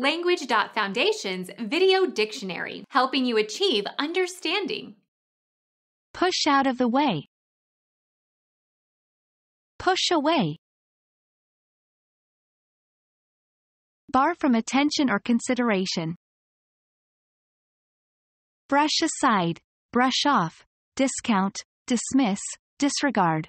Language.Foundation's Video Dictionary, helping you achieve understanding. Push out of the way. Push away. Bar from attention or consideration. Brush aside, brush off, discount, dismiss, disregard.